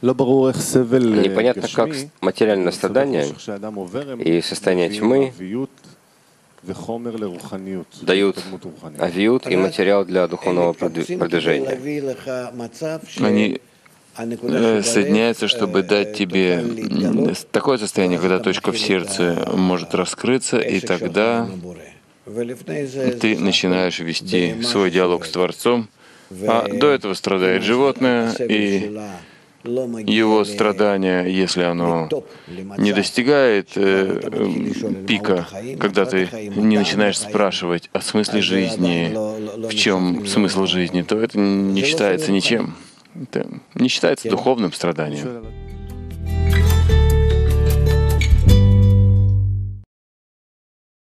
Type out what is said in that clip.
Непонятно, как материальное страдание и состояние тьмы дают авиют и материал для духовного продвижения. Они э, соединяются, чтобы дать тебе такое состояние, когда точка в сердце может раскрыться, и тогда ты начинаешь вести свой диалог с Творцом, а до этого страдает животное, и его страдание, если оно не достигает э, пика, когда ты не начинаешь спрашивать о смысле жизни, в чем смысл жизни, то это не считается ничем. Это не считается духовным страданием.